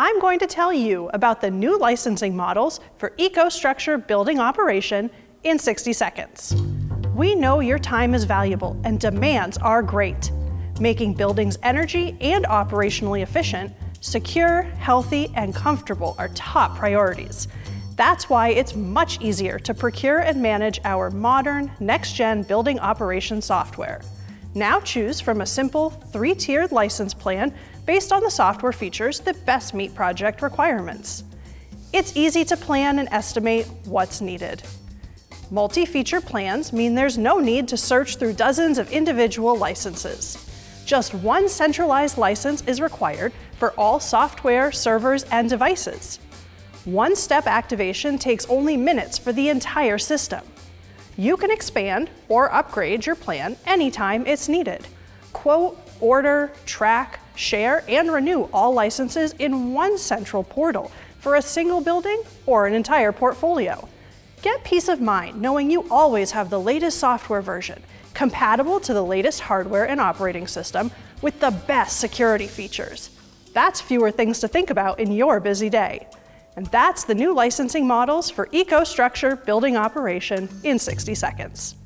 I'm going to tell you about the new licensing models for EcoStruxure building operation in 60 seconds. We know your time is valuable and demands are great. Making buildings energy and operationally efficient, secure, healthy, and comfortable are top priorities. That's why it's much easier to procure and manage our modern, next-gen building operation software. Now choose from a simple three-tiered license plan based on the software features that best meet project requirements. It's easy to plan and estimate what's needed. Multi-feature plans mean there's no need to search through dozens of individual licenses. Just one centralized license is required for all software, servers, and devices. One-step activation takes only minutes for the entire system. You can expand or upgrade your plan anytime it's needed. Quote, order, track, share, and renew all licenses in one central portal for a single building or an entire portfolio. Get peace of mind knowing you always have the latest software version, compatible to the latest hardware and operating system with the best security features. That's fewer things to think about in your busy day. And that's the new licensing models for EcoStruxure building operation in 60 seconds.